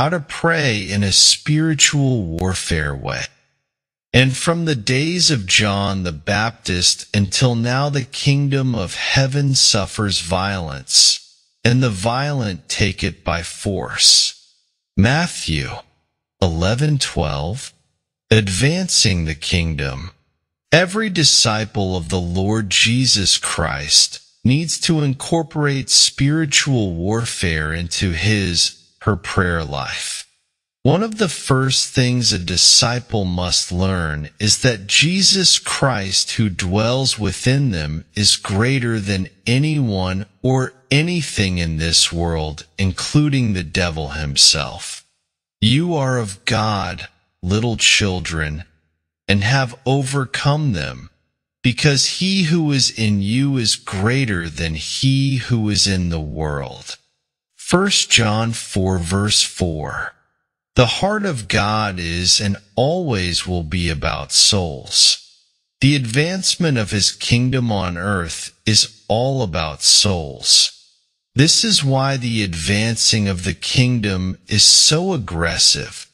how to pray in a spiritual warfare way. And from the days of John the Baptist until now the kingdom of heaven suffers violence, and the violent take it by force. Matthew 11:12 Advancing the kingdom. Every disciple of the Lord Jesus Christ needs to incorporate spiritual warfare into his her prayer life. One of the first things a disciple must learn is that Jesus Christ who dwells within them is greater than anyone or anything in this world, including the devil himself. You are of God, little children, and have overcome them, because he who is in you is greater than he who is in the world. 1 John 4 verse 4 The heart of God is and always will be about souls. The advancement of his kingdom on earth is all about souls. This is why the advancing of the kingdom is so aggressive.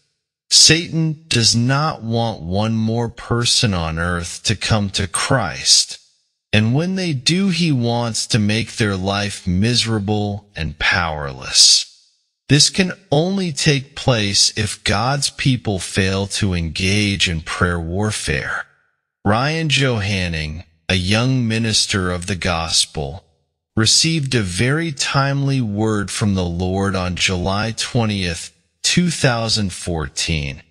Satan does not want one more person on earth to come to Christ. And when they do, he wants to make their life miserable and powerless. This can only take place if God's people fail to engage in prayer warfare. Ryan Johanning, a young minister of the gospel, received a very timely word from the Lord on July 20th, 2014.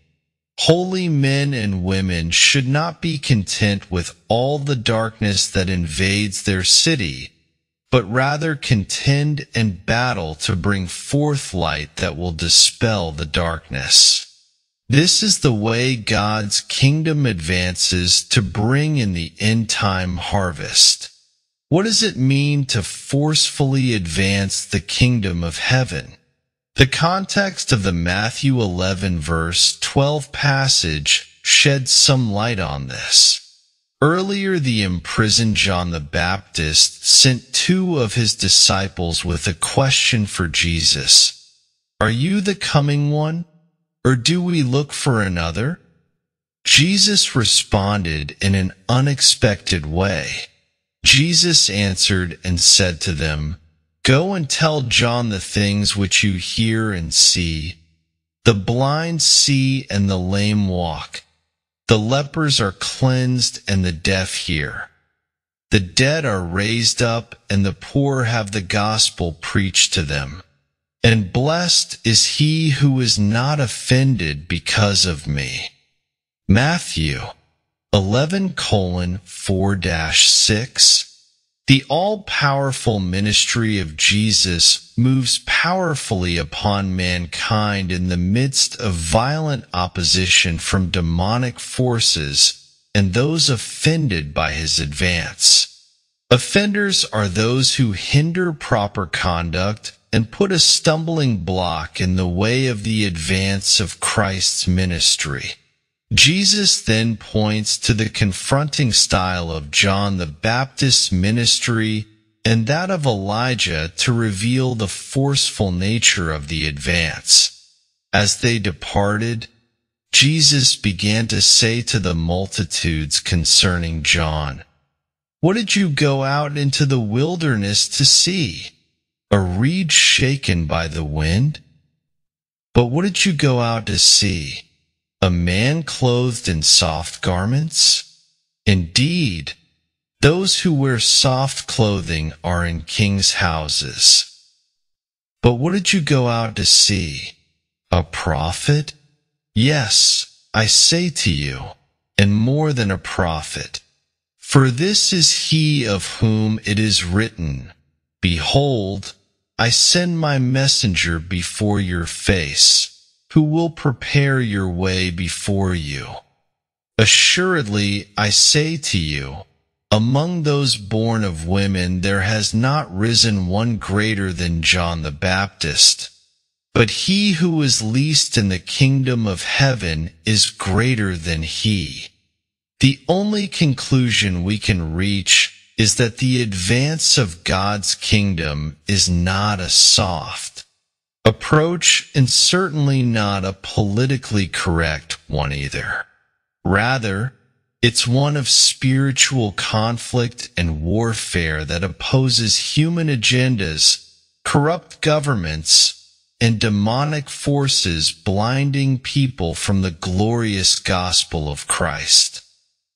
Holy men and women should not be content with all the darkness that invades their city, but rather contend and battle to bring forth light that will dispel the darkness. This is the way God's kingdom advances to bring in the end time harvest. What does it mean to forcefully advance the kingdom of heaven? The context of the Matthew 11 verse 12 passage sheds some light on this. Earlier, the imprisoned John the Baptist sent two of his disciples with a question for Jesus. Are you the coming one, or do we look for another? Jesus responded in an unexpected way. Jesus answered and said to them, Go and tell John the things which you hear and see. The blind see and the lame walk. The lepers are cleansed and the deaf hear. The dead are raised up and the poor have the gospel preached to them. And blessed is he who is not offended because of me. Matthew 11 colon 4 6 the all-powerful ministry of Jesus moves powerfully upon mankind in the midst of violent opposition from demonic forces and those offended by his advance. Offenders are those who hinder proper conduct and put a stumbling block in the way of the advance of Christ's ministry. Jesus then points to the confronting style of John the Baptist's ministry and that of Elijah to reveal the forceful nature of the advance. As they departed, Jesus began to say to the multitudes concerning John, What did you go out into the wilderness to see? A reed shaken by the wind? But what did you go out to see? A man clothed in soft garments? Indeed, those who wear soft clothing are in king's houses. But what did you go out to see? A prophet? Yes, I say to you, and more than a prophet. For this is he of whom it is written, Behold, I send my messenger before your face who will prepare your way before you. Assuredly, I say to you, among those born of women there has not risen one greater than John the Baptist. But he who is least in the kingdom of heaven is greater than he. The only conclusion we can reach is that the advance of God's kingdom is not a soft, approach and certainly not a politically correct one either. Rather, it's one of spiritual conflict and warfare that opposes human agendas, corrupt governments, and demonic forces blinding people from the glorious gospel of Christ.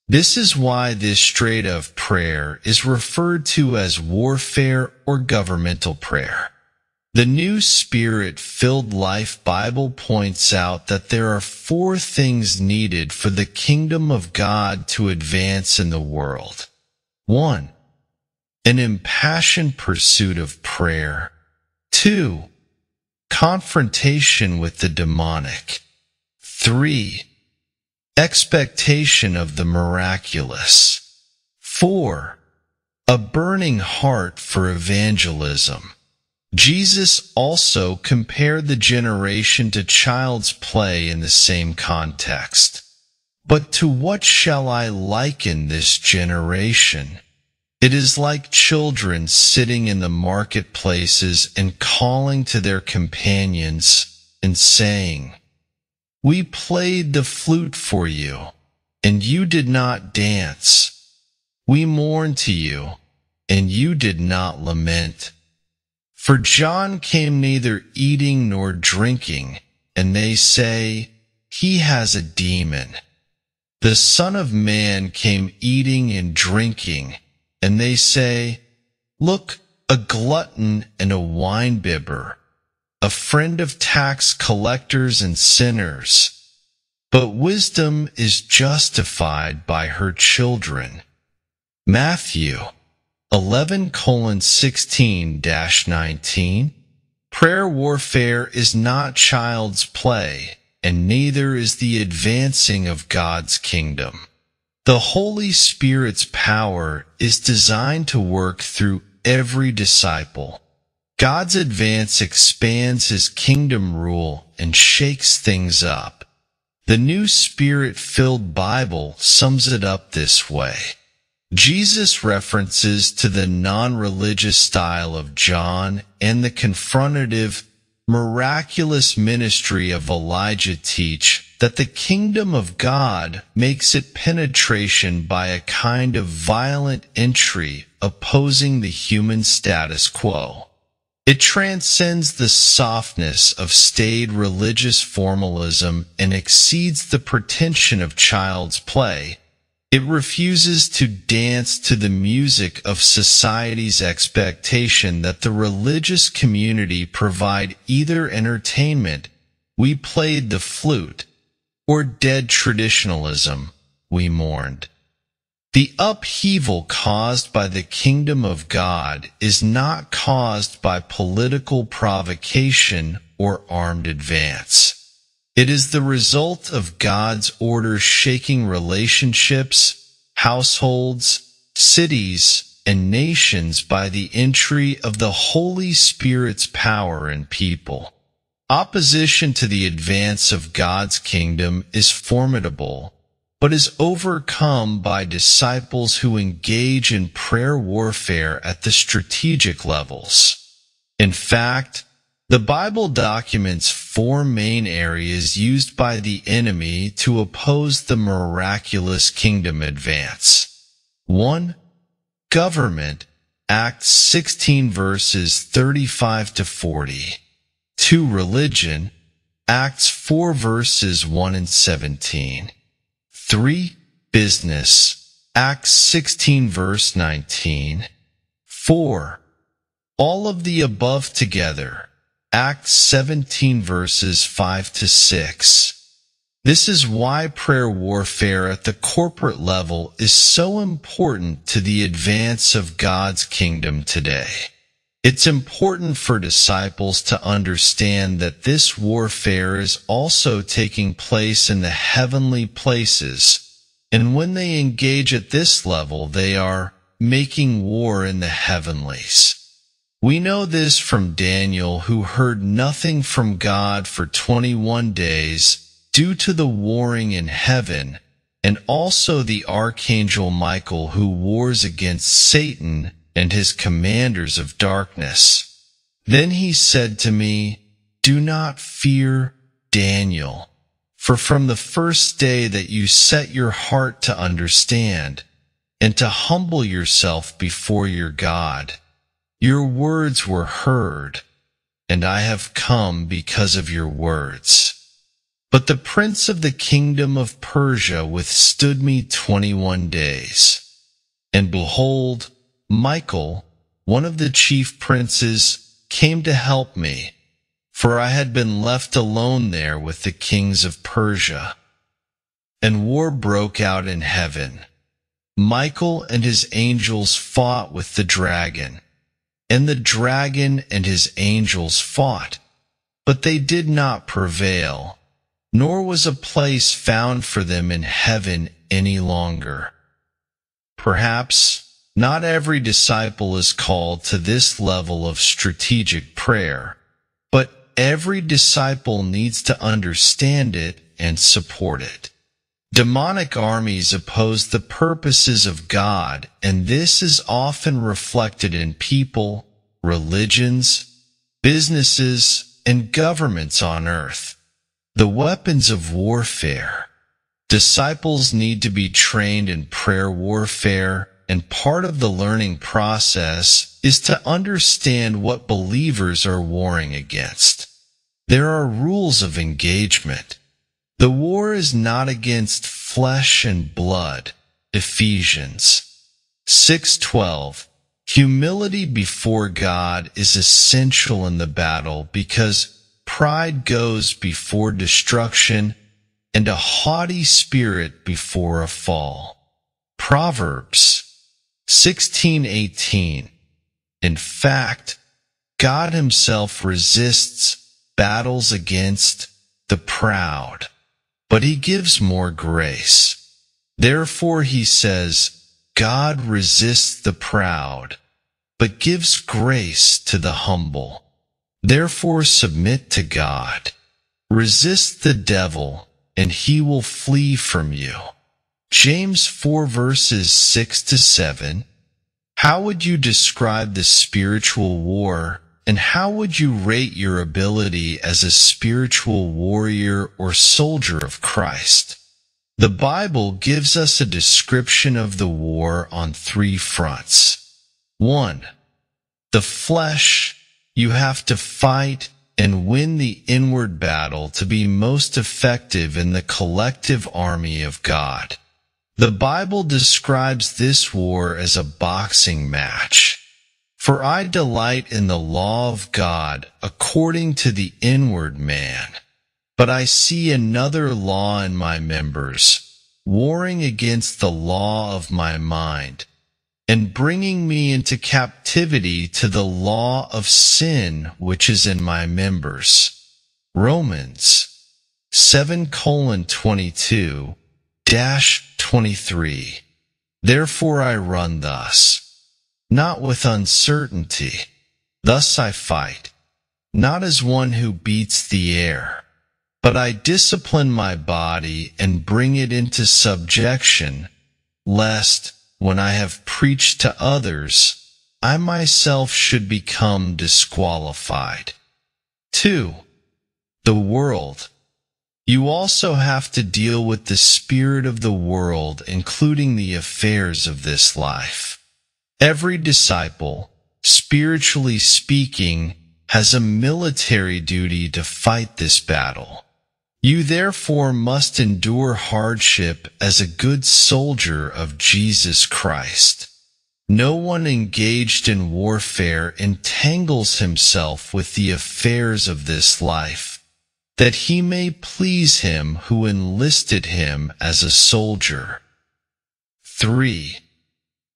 This is why this straight of prayer is referred to as warfare or governmental prayer. The New Spirit-filled Life Bible points out that there are four things needed for the kingdom of God to advance in the world. One, an impassioned pursuit of prayer. Two, confrontation with the demonic. Three, expectation of the miraculous. Four, a burning heart for evangelism. Jesus also compared the generation to child's play in the same context. But to what shall I liken this generation? It is like children sitting in the marketplaces and calling to their companions and saying, We played the flute for you, and you did not dance. We mourned to you, and you did not lament. For John came neither eating nor drinking, and they say, He has a demon. The Son of Man came eating and drinking, and they say, Look, a glutton and a winebibber, a friend of tax collectors and sinners. But wisdom is justified by her children. Matthew 11 colon 16 dash 19. Prayer warfare is not child's play, and neither is the advancing of God's kingdom. The Holy Spirit's power is designed to work through every disciple. God's advance expands his kingdom rule and shakes things up. The New Spirit-filled Bible sums it up this way. Jesus references to the non-religious style of John and the confrontative, miraculous ministry of Elijah teach that the kingdom of God makes it penetration by a kind of violent entry opposing the human status quo. It transcends the softness of staid religious formalism and exceeds the pretension of child's play it refuses to dance to the music of society's expectation that the religious community provide either entertainment, we played the flute, or dead traditionalism, we mourned. The upheaval caused by the kingdom of God is not caused by political provocation or armed advance. It is the result of God's order shaking relationships, households, cities, and nations by the entry of the Holy Spirit's power in people. Opposition to the advance of God's kingdom is formidable, but is overcome by disciples who engage in prayer warfare at the strategic levels. In fact, the Bible documents four main areas used by the enemy to oppose the miraculous kingdom advance. 1. Government, Acts 16 verses 35 to 40. 2. Religion, Acts 4 verses 1 and 17. 3. Business, Acts 16 verse 19. 4. All of the above together, Acts 17 verses 5 to 6. This is why prayer warfare at the corporate level is so important to the advance of God's kingdom today. It's important for disciples to understand that this warfare is also taking place in the heavenly places, and when they engage at this level, they are making war in the heavenlies. We know this from Daniel, who heard nothing from God for 21 days due to the warring in heaven, and also the archangel Michael, who wars against Satan and his commanders of darkness. Then he said to me, do not fear Daniel. For from the first day that you set your heart to understand and to humble yourself before your God, your words were heard, and I have come because of your words. But the prince of the kingdom of Persia withstood me twenty-one days. And behold, Michael, one of the chief princes, came to help me, for I had been left alone there with the kings of Persia. And war broke out in heaven. Michael and his angels fought with the dragon, and the dragon and his angels fought, but they did not prevail, nor was a place found for them in heaven any longer. Perhaps not every disciple is called to this level of strategic prayer, but every disciple needs to understand it and support it. Demonic armies oppose the purposes of God, and this is often reflected in people, religions, businesses, and governments on earth. The weapons of warfare. Disciples need to be trained in prayer warfare, and part of the learning process is to understand what believers are warring against. There are rules of engagement. The war is not against flesh and blood. Ephesians 6:12 Humility before God is essential in the battle because pride goes before destruction and a haughty spirit before a fall. Proverbs 16:18 In fact, God himself resists battles against the proud, but he gives more grace. Therefore he says, God resists the proud, but gives grace to the humble. Therefore submit to God. Resist the devil, and he will flee from you. James 4 verses 6 to 7. How would you describe the spiritual war and how would you rate your ability as a spiritual warrior or soldier of Christ? The Bible gives us a description of the war on three fronts. One, the flesh, you have to fight and win the inward battle to be most effective in the collective army of God. The Bible describes this war as a boxing match. For I delight in the law of God according to the inward man. But I see another law in my members, warring against the law of my mind, and bringing me into captivity to the law of sin which is in my members. Romans 7 colon 22 Dash 23. Therefore I run thus, not with uncertainty. Thus I fight, not as one who beats the air, but I discipline my body and bring it into subjection, lest, when I have preached to others, I myself should become disqualified. 2. The world you also have to deal with the spirit of the world, including the affairs of this life. Every disciple, spiritually speaking, has a military duty to fight this battle. You therefore must endure hardship as a good soldier of Jesus Christ. No one engaged in warfare entangles himself with the affairs of this life that he may please him who enlisted him as a soldier. 3.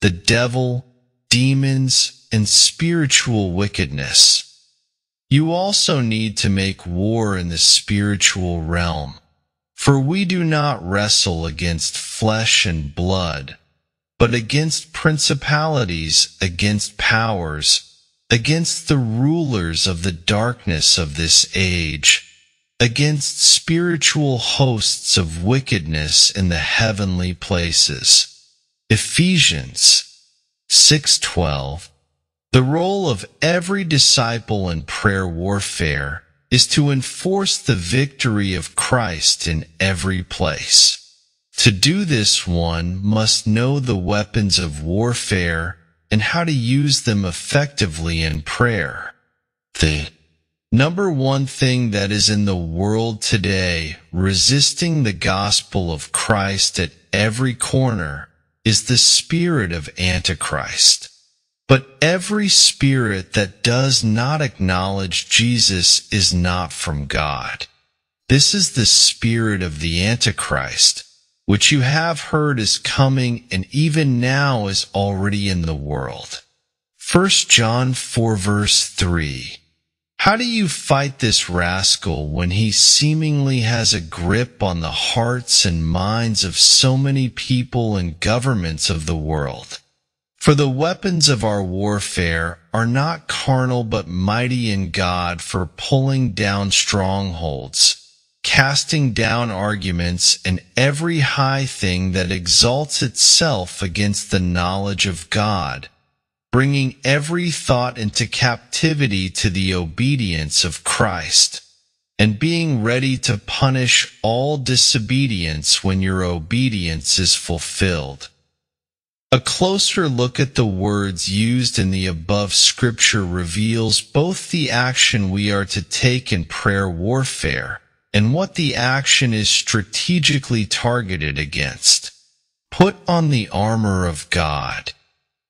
The devil, demons, and spiritual wickedness. You also need to make war in the spiritual realm, for we do not wrestle against flesh and blood, but against principalities, against powers, against the rulers of the darkness of this age, against spiritual hosts of wickedness in the heavenly places. Ephesians 6:12 The role of every disciple in prayer warfare is to enforce the victory of Christ in every place. To do this one must know the weapons of warfare and how to use them effectively in prayer. The number one thing that is in the world today, resisting the gospel of Christ at every corner, is the spirit of Antichrist. But every spirit that does not acknowledge Jesus is not from God. This is the spirit of the Antichrist, which you have heard is coming and even now is already in the world. 1 John 4 verse 3. How do you fight this rascal when he seemingly has a grip on the hearts and minds of so many people and governments of the world? For the weapons of our warfare are not carnal but mighty in God for pulling down strongholds casting down arguments and every high thing that exalts itself against the knowledge of God, bringing every thought into captivity to the obedience of Christ, and being ready to punish all disobedience when your obedience is fulfilled. A closer look at the words used in the above scripture reveals both the action we are to take in prayer warfare and what the action is strategically targeted against. Put on the armor of God.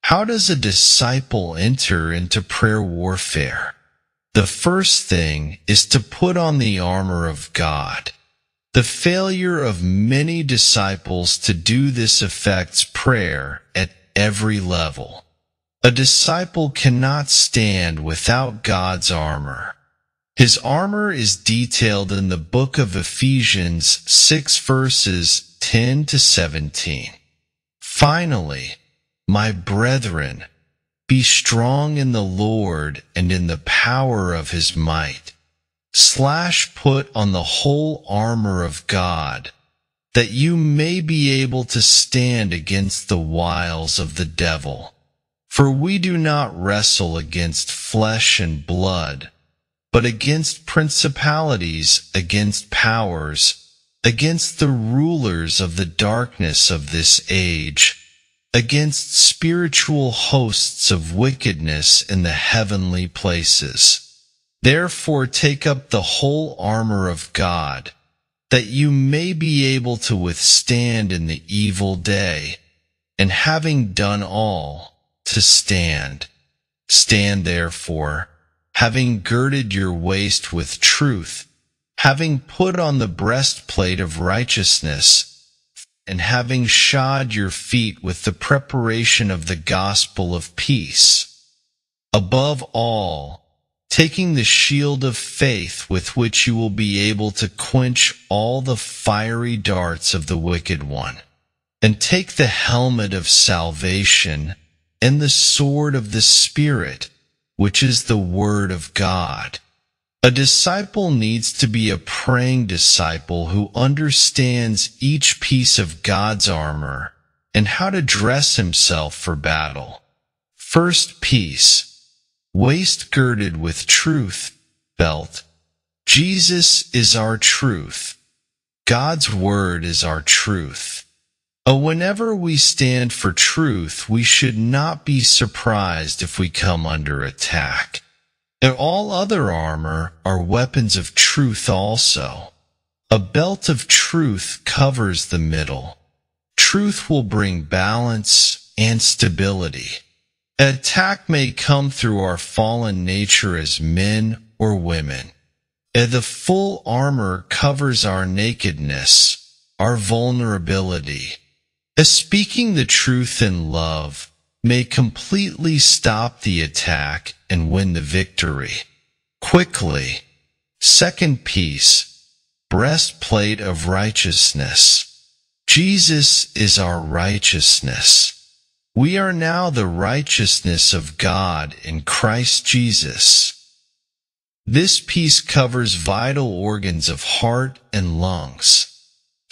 How does a disciple enter into prayer warfare? The first thing is to put on the armor of God. The failure of many disciples to do this affects prayer at every level. A disciple cannot stand without God's armor. His armor is detailed in the book of Ephesians 6 verses 10 to 17. Finally, my brethren, be strong in the Lord and in the power of his might. Slash put on the whole armor of God, that you may be able to stand against the wiles of the devil. For we do not wrestle against flesh and blood, but against principalities, against powers, against the rulers of the darkness of this age, against spiritual hosts of wickedness in the heavenly places. Therefore take up the whole armor of God, that you may be able to withstand in the evil day, and having done all, to stand. Stand therefore, having girded your waist with truth, having put on the breastplate of righteousness, and having shod your feet with the preparation of the gospel of peace. Above all, taking the shield of faith with which you will be able to quench all the fiery darts of the wicked one, and take the helmet of salvation and the sword of the Spirit, which is the Word of God. A disciple needs to be a praying disciple who understands each piece of God's armor and how to dress himself for battle. First piece, waist girded with truth, belt. Jesus is our truth. God's word is our truth. Uh, whenever we stand for truth, we should not be surprised if we come under attack. And all other armor are weapons of truth also. A belt of truth covers the middle. Truth will bring balance and stability. Attack may come through our fallen nature as men or women. And the full armor covers our nakedness, our vulnerability, as speaking the truth in love may completely stop the attack and win the victory. Quickly, second piece, breastplate of righteousness. Jesus is our righteousness. We are now the righteousness of God in Christ Jesus. This piece covers vital organs of heart and lungs.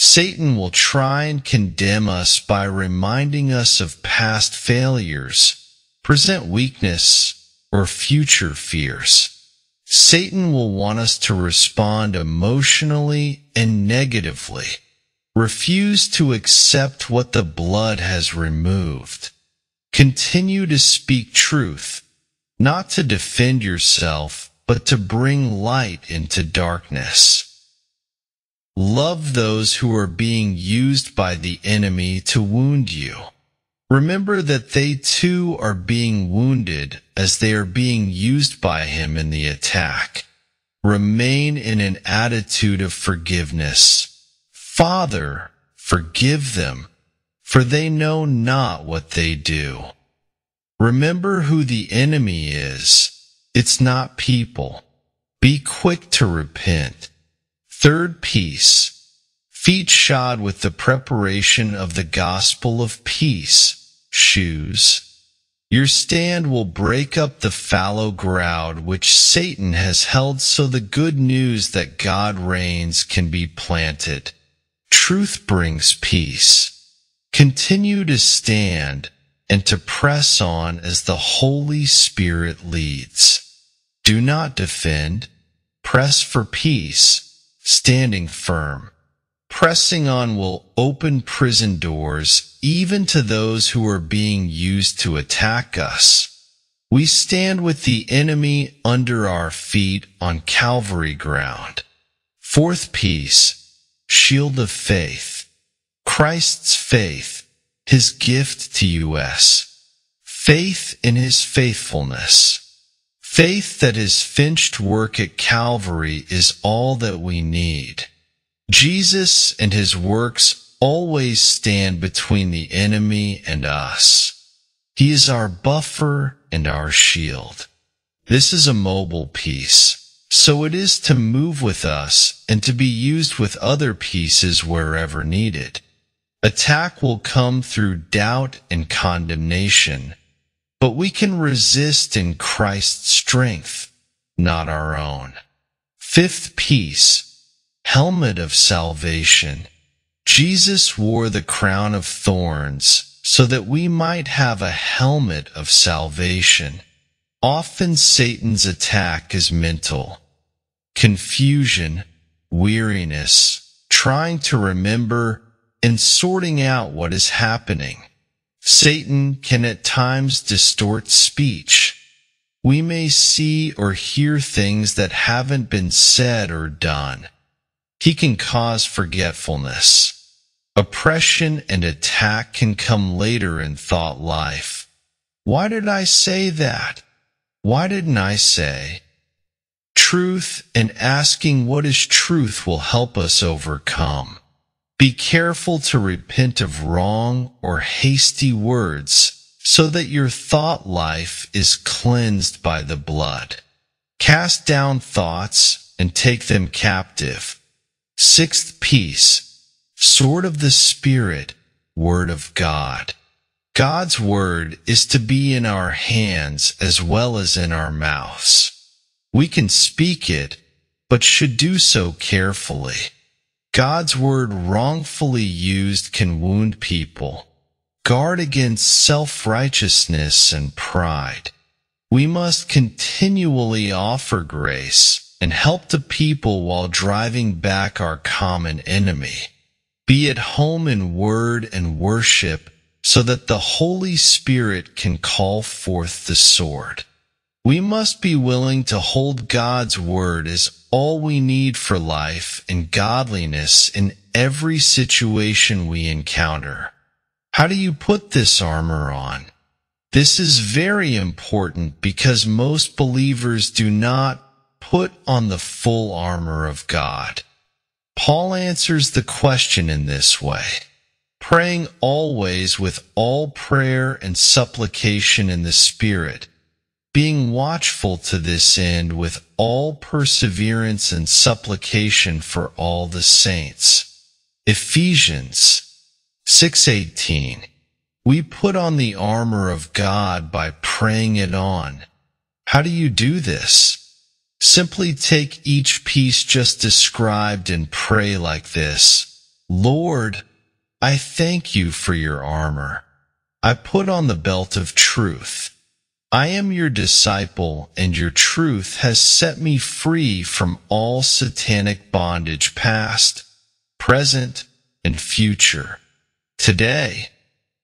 Satan will try and condemn us by reminding us of past failures, present weakness, or future fears. Satan will want us to respond emotionally and negatively. Refuse to accept what the blood has removed. Continue to speak truth, not to defend yourself, but to bring light into darkness. Love those who are being used by the enemy to wound you. Remember that they too are being wounded as they are being used by him in the attack. Remain in an attitude of forgiveness. Father, forgive them, for they know not what they do. Remember who the enemy is. It's not people. Be quick to repent. Third piece, feet shod with the preparation of the gospel of peace shoes. Your stand will break up the fallow ground which Satan has held so the good news that God reigns can be planted. Truth brings peace. Continue to stand and to press on as the Holy Spirit leads. Do not defend. Press for peace, standing firm. Pressing on will open prison doors even to those who are being used to attack us. We stand with the enemy under our feet on Calvary ground. Fourth piece, shield of faith. Christ's faith, his gift to us. Faith in his faithfulness. Faith that his finished work at Calvary is all that we need. Jesus and his works always stand between the enemy and us. He is our buffer and our shield. This is a mobile piece, so it is to move with us and to be used with other pieces wherever needed. Attack will come through doubt and condemnation, but we can resist in Christ's strength, not our own. Fifth piece helmet of salvation. Jesus wore the crown of thorns so that we might have a helmet of salvation. Often Satan's attack is mental. Confusion, weariness, trying to remember, and sorting out what is happening. Satan can at times distort speech. We may see or hear things that haven't been said or done. He can cause forgetfulness. Oppression and attack can come later in thought life. Why did I say that? Why didn't I say? Truth and asking what is truth will help us overcome. Be careful to repent of wrong or hasty words so that your thought life is cleansed by the blood. Cast down thoughts and take them captive Sixth piece, sword of the Spirit, word of God. God's word is to be in our hands as well as in our mouths. We can speak it, but should do so carefully. God's word wrongfully used can wound people. Guard against self-righteousness and pride. We must continually offer grace and help the people while driving back our common enemy. Be at home in word and worship so that the Holy Spirit can call forth the sword. We must be willing to hold God's word as all we need for life and godliness in every situation we encounter. How do you put this armor on? This is very important because most believers do not put on the full armor of God. Paul answers the question in this way, praying always with all prayer and supplication in the Spirit, being watchful to this end with all perseverance and supplication for all the saints. Ephesians 6:18 We put on the armor of God by praying it on. How do you do this? Simply take each piece just described and pray like this. Lord, I thank you for your armor. I put on the belt of truth. I am your disciple, and your truth has set me free from all satanic bondage past, present, and future. Today,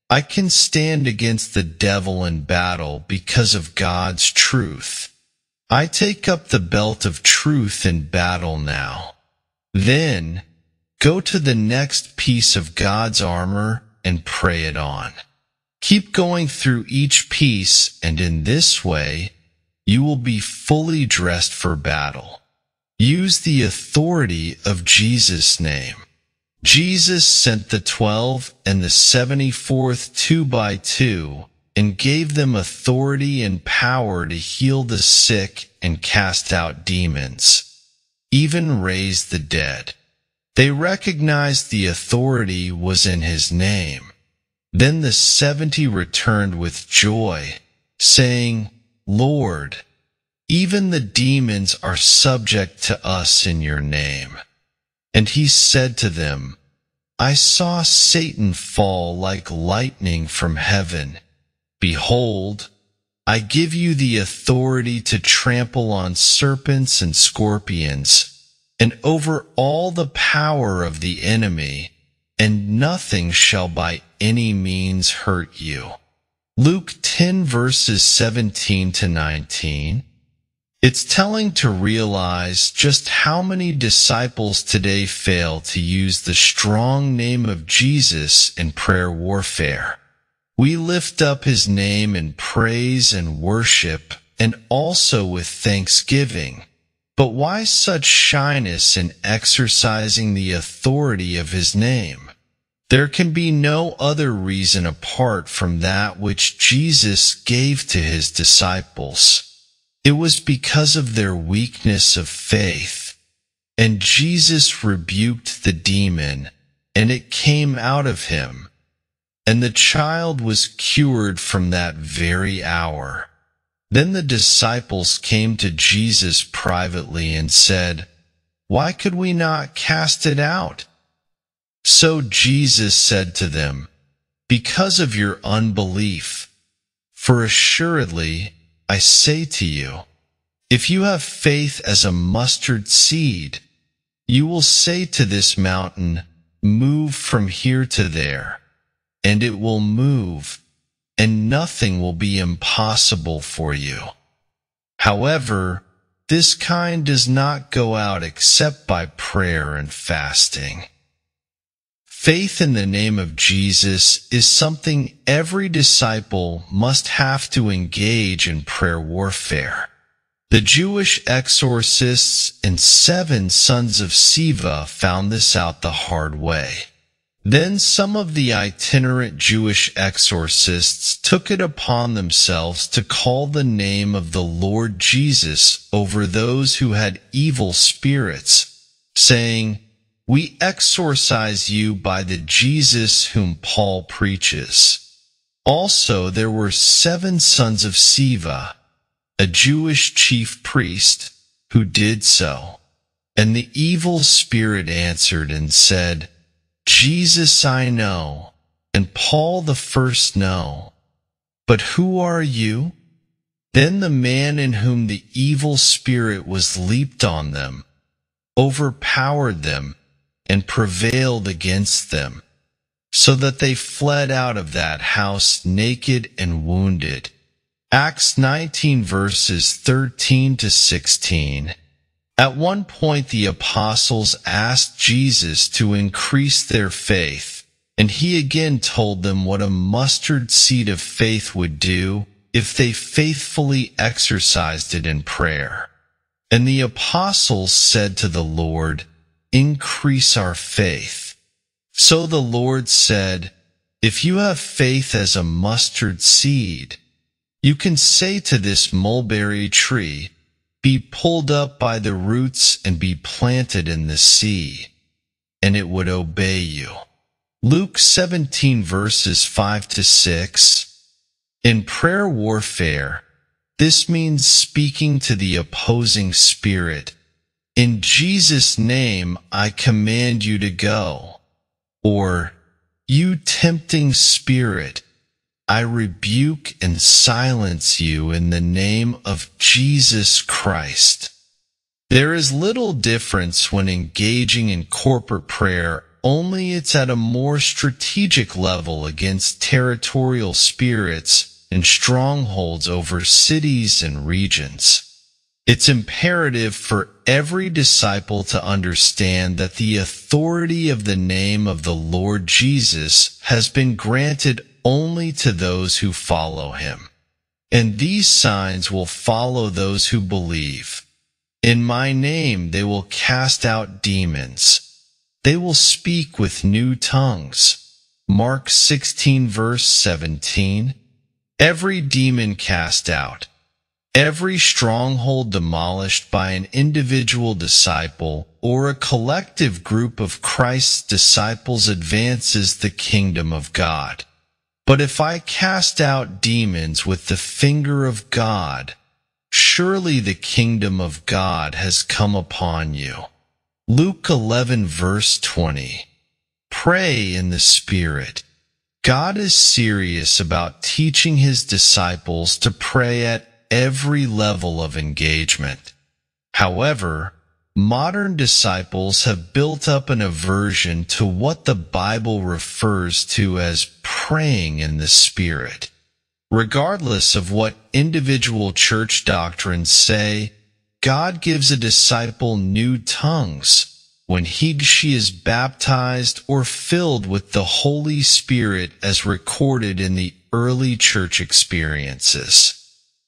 I can stand against the devil in battle because of God's truth. I take up the belt of truth in battle now. Then, go to the next piece of God's armor and pray it on. Keep going through each piece, and in this way, you will be fully dressed for battle. Use the authority of Jesus' name. Jesus sent the twelve and the seventy-forth two by two and gave them authority and power to heal the sick and cast out demons, even raise the dead. They recognized the authority was in his name. Then the seventy returned with joy, saying, Lord, even the demons are subject to us in your name. And he said to them, I saw Satan fall like lightning from heaven. Behold, I give you the authority to trample on serpents and scorpions, and over all the power of the enemy, and nothing shall by any means hurt you. Luke 10 verses 17 to 19. It's telling to realize just how many disciples today fail to use the strong name of Jesus in prayer warfare. We lift up his name in praise and worship and also with thanksgiving. But why such shyness in exercising the authority of his name? There can be no other reason apart from that which Jesus gave to his disciples. It was because of their weakness of faith. And Jesus rebuked the demon, and it came out of him and the child was cured from that very hour. Then the disciples came to Jesus privately and said, Why could we not cast it out? So Jesus said to them, Because of your unbelief. For assuredly, I say to you, if you have faith as a mustard seed, you will say to this mountain, Move from here to there and it will move, and nothing will be impossible for you. However, this kind does not go out except by prayer and fasting. Faith in the name of Jesus is something every disciple must have to engage in prayer warfare. The Jewish exorcists and seven sons of Sceva found this out the hard way. Then some of the itinerant Jewish exorcists took it upon themselves to call the name of the Lord Jesus over those who had evil spirits, saying, We exorcise you by the Jesus whom Paul preaches. Also there were seven sons of Sceva, a Jewish chief priest, who did so. And the evil spirit answered and said, Jesus I know, and Paul the first know. But who are you? Then the man in whom the evil spirit was leaped on them, overpowered them, and prevailed against them, so that they fled out of that house naked and wounded. Acts 19 verses 13 to 16. At one point, the apostles asked Jesus to increase their faith, and he again told them what a mustard seed of faith would do if they faithfully exercised it in prayer. And the apostles said to the Lord, Increase our faith. So the Lord said, If you have faith as a mustard seed, you can say to this mulberry tree, be pulled up by the roots and be planted in the sea, and it would obey you. Luke 17 verses 5 to 6. In prayer warfare, this means speaking to the opposing spirit. In Jesus' name, I command you to go. Or, you tempting spirit, I rebuke and silence you in the name of Jesus Christ. There is little difference when engaging in corporate prayer, only it's at a more strategic level against territorial spirits and strongholds over cities and regions. It's imperative for every disciple to understand that the authority of the name of the Lord Jesus has been granted only to those who follow him. And these signs will follow those who believe. In my name they will cast out demons. They will speak with new tongues. Mark 16 verse 17. Every demon cast out, every stronghold demolished by an individual disciple or a collective group of Christ's disciples advances the kingdom of God. But if I cast out demons with the finger of God, surely the kingdom of God has come upon you. Luke 11 verse 20. Pray in the Spirit. God is serious about teaching his disciples to pray at every level of engagement. However, modern disciples have built up an aversion to what the Bible refers to as praying in the Spirit. Regardless of what individual church doctrines say, God gives a disciple new tongues when he she is baptized or filled with the Holy Spirit as recorded in the early church experiences.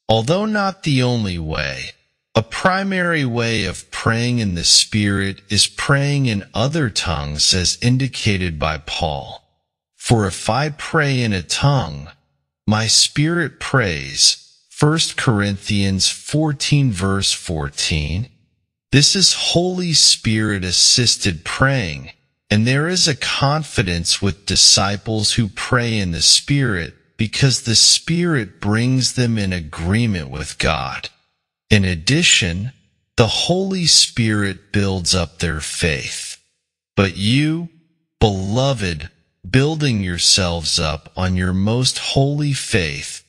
Although not the only way, a primary way of praying in the Spirit is praying in other tongues as indicated by Paul. For if I pray in a tongue, my spirit prays. 1 Corinthians 14 verse 14. This is Holy Spirit assisted praying, and there is a confidence with disciples who pray in the Spirit because the Spirit brings them in agreement with God. In addition, the Holy Spirit builds up their faith. But you, beloved, building yourselves up on your most holy faith,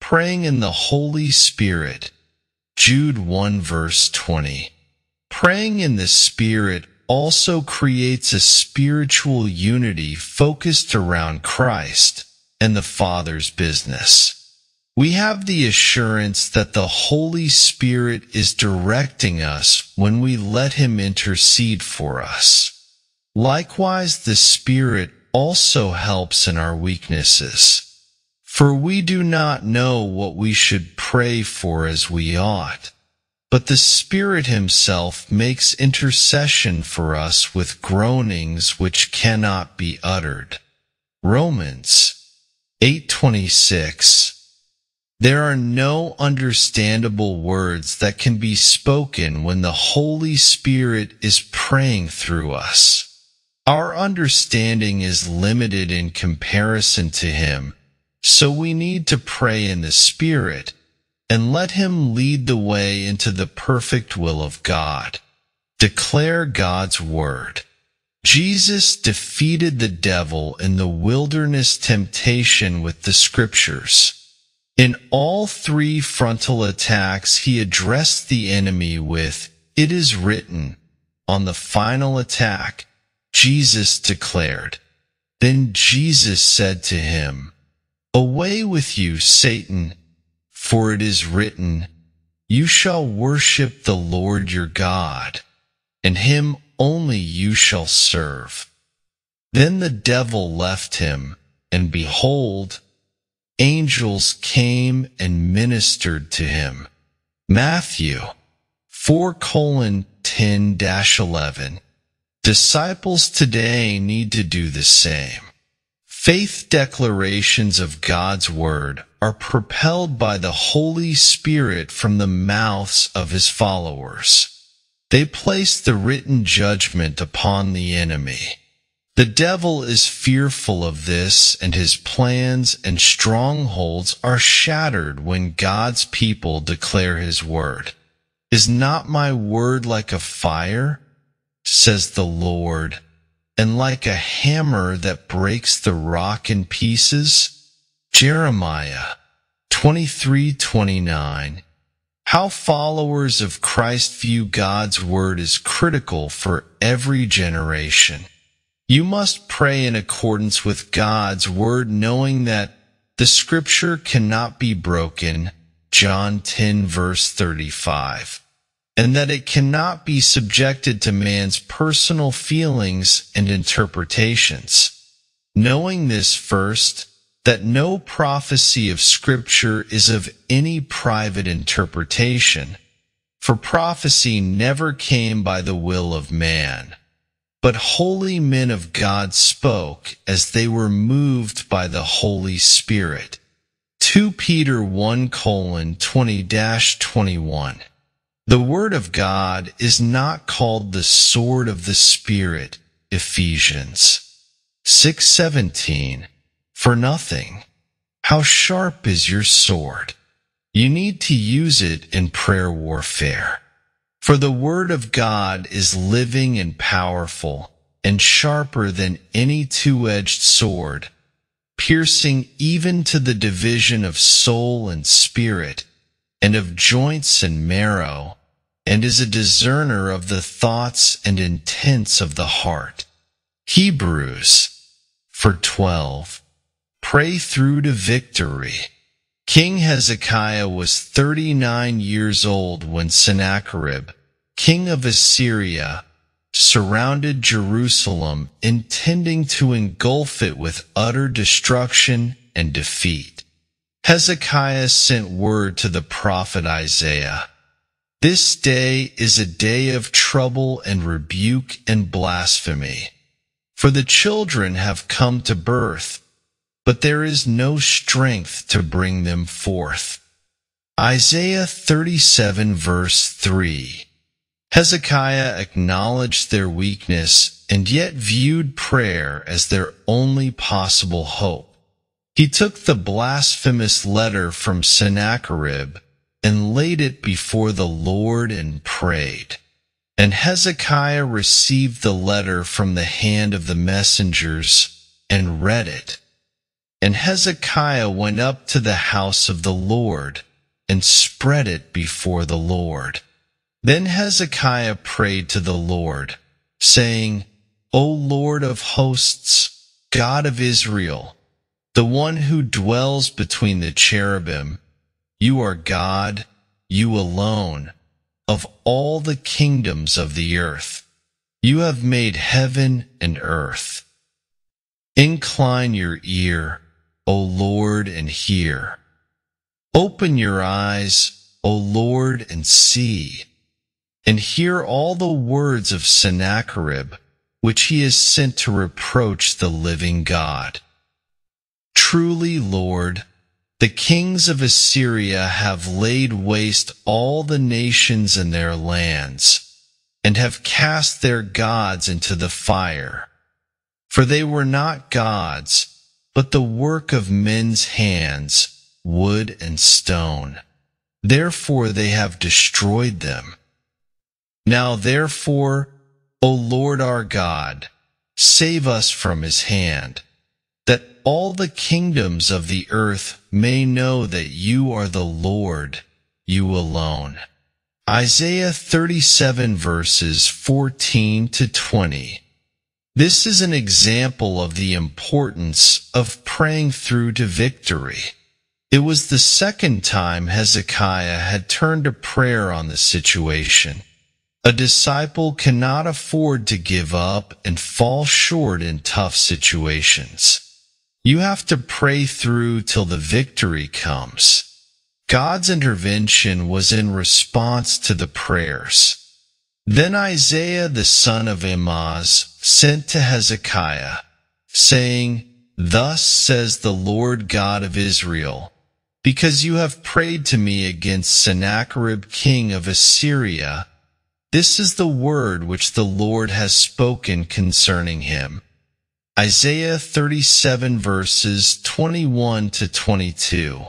praying in the Holy Spirit. Jude 1 verse 20. Praying in the Spirit also creates a spiritual unity focused around Christ and the Father's business. We have the assurance that the Holy Spirit is directing us when we let Him intercede for us. Likewise, the Spirit also helps in our weaknesses. For we do not know what we should pray for as we ought, but the Spirit Himself makes intercession for us with groanings which cannot be uttered. Romans 826 there are no understandable words that can be spoken when the Holy Spirit is praying through us. Our understanding is limited in comparison to Him, so we need to pray in the Spirit and let Him lead the way into the perfect will of God. Declare God's Word. Jesus defeated the devil in the wilderness temptation with the scriptures. In all three frontal attacks, he addressed the enemy with, It is written. On the final attack, Jesus declared, Then Jesus said to him, Away with you, Satan, for it is written, You shall worship the Lord your God, and him only you shall serve. Then the devil left him, and behold, angels came and ministered to him. Matthew 4 colon 10 dash 11. Disciples today need to do the same. Faith declarations of God's Word are propelled by the Holy Spirit from the mouths of His followers. They place the written judgment upon the enemy. The devil is fearful of this, and his plans and strongholds are shattered when God's people declare his word. Is not my word like a fire, says the Lord, and like a hammer that breaks the rock in pieces? Jeremiah 23:29 How followers of Christ view God's word is critical for every generation. You must pray in accordance with God's word knowing that the scripture cannot be broken, John 10 verse 35, and that it cannot be subjected to man's personal feelings and interpretations. Knowing this first, that no prophecy of scripture is of any private interpretation, for prophecy never came by the will of man. But holy men of God spoke as they were moved by the Holy Spirit. 2 Peter 1 colon 20-21. The Word of God is not called the sword of the Spirit, Ephesians 6:17. For nothing. How sharp is your sword? You need to use it in prayer warfare. For the word of God is living and powerful and sharper than any two-edged sword, piercing even to the division of soul and spirit and of joints and marrow, and is a discerner of the thoughts and intents of the heart. Hebrews four 12. Pray through to victory. King Hezekiah was 39 years old when Sennacherib, king of Assyria, surrounded Jerusalem, intending to engulf it with utter destruction and defeat. Hezekiah sent word to the prophet Isaiah, This day is a day of trouble and rebuke and blasphemy. For the children have come to birth, but there is no strength to bring them forth. Isaiah 37 verse 3 Hezekiah acknowledged their weakness and yet viewed prayer as their only possible hope. He took the blasphemous letter from Sennacherib and laid it before the Lord and prayed. And Hezekiah received the letter from the hand of the messengers and read it. And Hezekiah went up to the house of the Lord and spread it before the Lord. Then Hezekiah prayed to the Lord, saying, O Lord of hosts, God of Israel, the one who dwells between the cherubim, you are God, you alone, of all the kingdoms of the earth. You have made heaven and earth. Incline your ear O Lord, and hear. Open your eyes, O Lord, and see, and hear all the words of Sennacherib, which he has sent to reproach the living God. Truly, Lord, the kings of Assyria have laid waste all the nations in their lands, and have cast their gods into the fire. For they were not gods, but the work of men's hands, wood and stone. Therefore they have destroyed them. Now therefore, O Lord our God, save us from his hand, that all the kingdoms of the earth may know that you are the Lord, you alone. Isaiah 37 verses 14 to 20. This is an example of the importance of praying through to victory. It was the second time Hezekiah had turned to prayer on the situation. A disciple cannot afford to give up and fall short in tough situations. You have to pray through till the victory comes. God's intervention was in response to the prayers. Then Isaiah the son of Amoz sent to Hezekiah, saying, Thus says the Lord God of Israel, because you have prayed to me against Sennacherib king of Assyria, this is the word which the Lord has spoken concerning him. Isaiah 37 verses 21 to 22.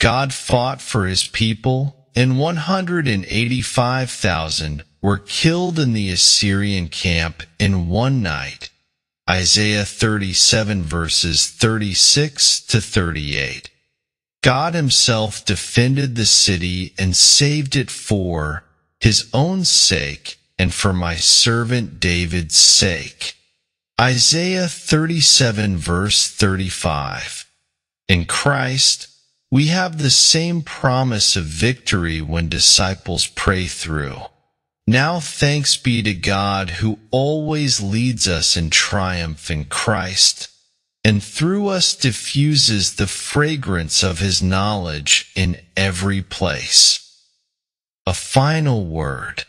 God fought for his people, and 185,000 were killed in the Assyrian camp in one night. Isaiah 37 verses 36 to 38. God himself defended the city and saved it for his own sake and for my servant David's sake. Isaiah 37 verse 35. In Christ, we have the same promise of victory when disciples pray through. Now thanks be to God who always leads us in triumph in Christ and through us diffuses the fragrance of his knowledge in every place. A final word.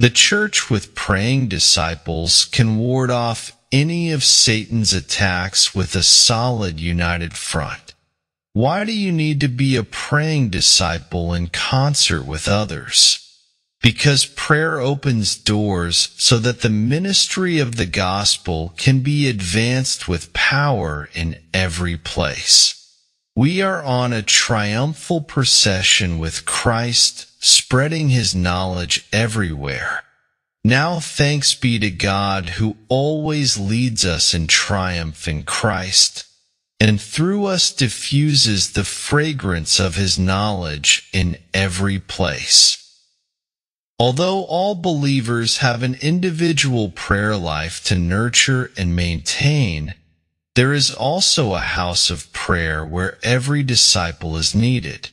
The church with praying disciples can ward off any of Satan's attacks with a solid united front. Why do you need to be a praying disciple in concert with others? Because prayer opens doors so that the ministry of the gospel can be advanced with power in every place. We are on a triumphal procession with Christ, spreading his knowledge everywhere. Now thanks be to God who always leads us in triumph in Christ, and through us diffuses the fragrance of his knowledge in every place. Although all believers have an individual prayer life to nurture and maintain, there is also a house of prayer where every disciple is needed.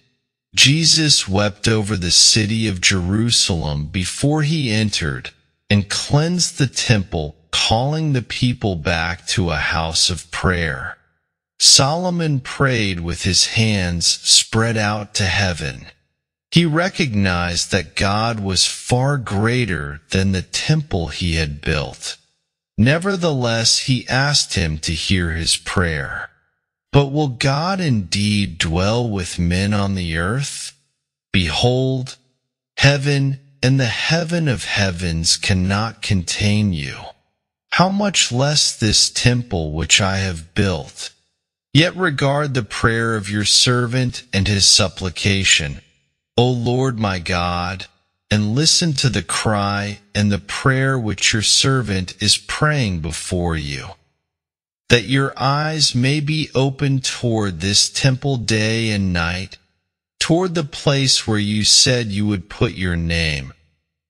Jesus wept over the city of Jerusalem before he entered and cleansed the temple, calling the people back to a house of prayer. Solomon prayed with his hands spread out to heaven. He recognized that God was far greater than the temple he had built. Nevertheless, he asked him to hear his prayer. But will God indeed dwell with men on the earth? Behold, heaven and the heaven of heavens cannot contain you. How much less this temple which I have built? Yet regard the prayer of your servant and his supplication O Lord my God, and listen to the cry and the prayer which your servant is praying before you, that your eyes may be open toward this temple day and night, toward the place where you said you would put your name,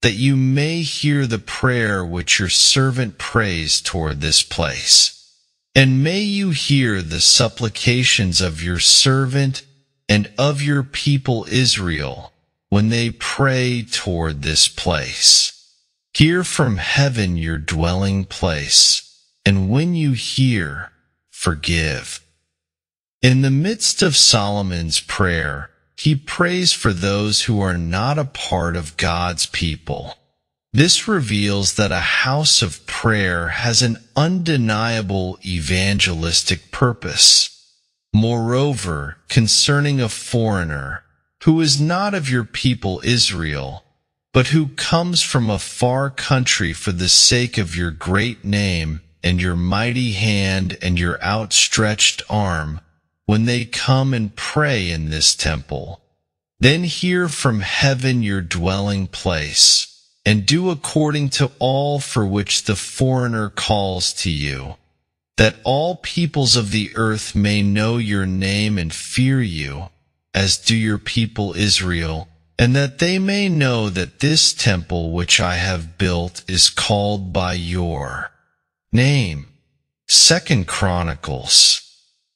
that you may hear the prayer which your servant prays toward this place. And may you hear the supplications of your servant and of your people Israel when they pray toward this place. Hear from heaven your dwelling place, and when you hear, forgive. In the midst of Solomon's prayer, he prays for those who are not a part of God's people. This reveals that a house of prayer has an undeniable evangelistic purpose. Moreover, concerning a foreigner, who is not of your people Israel, but who comes from a far country for the sake of your great name and your mighty hand and your outstretched arm, when they come and pray in this temple. Then hear from heaven your dwelling place, and do according to all for which the foreigner calls to you that all peoples of the earth may know your name and fear you, as do your people Israel, and that they may know that this temple which I have built is called by your name. Second Chronicles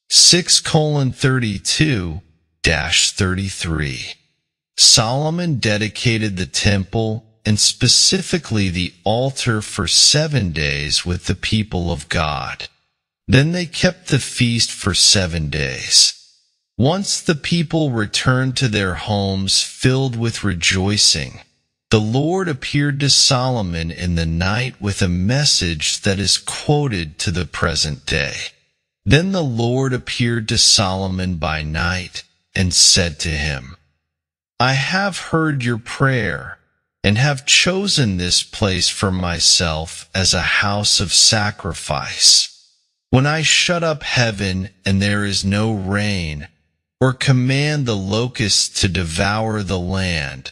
6 colon 32 dash 33. Solomon dedicated the temple and specifically the altar for seven days with the people of God. Then they kept the feast for seven days. Once the people returned to their homes filled with rejoicing, the Lord appeared to Solomon in the night with a message that is quoted to the present day. Then the Lord appeared to Solomon by night and said to him, I have heard your prayer and have chosen this place for myself as a house of sacrifice. When I shut up heaven and there is no rain, or command the locusts to devour the land,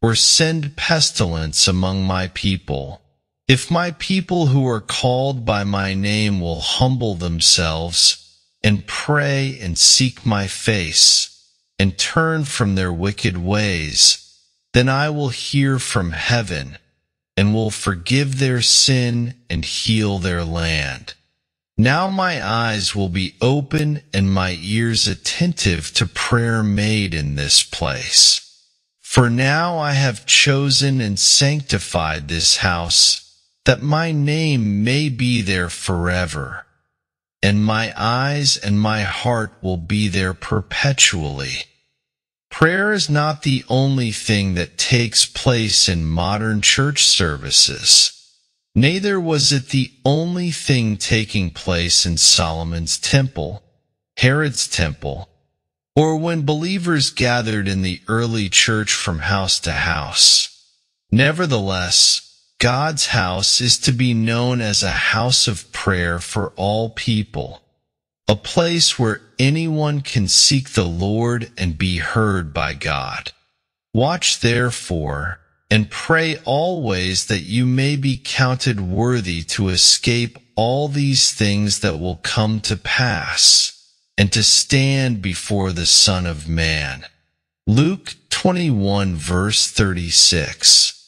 or send pestilence among my people, If my people who are called by my name will humble themselves and pray and seek my face and turn from their wicked ways, then I will hear from heaven and will forgive their sin and heal their land. Now my eyes will be open and my ears attentive to prayer made in this place. For now I have chosen and sanctified this house, that my name may be there forever, and my eyes and my heart will be there perpetually. Prayer is not the only thing that takes place in modern church services. Neither was it the only thing taking place in Solomon's temple, Herod's temple, or when believers gathered in the early church from house to house. Nevertheless, God's house is to be known as a house of prayer for all people, a place where anyone can seek the Lord and be heard by God. Watch therefore and pray always that you may be counted worthy to escape all these things that will come to pass, and to stand before the Son of Man. Luke 21 verse 36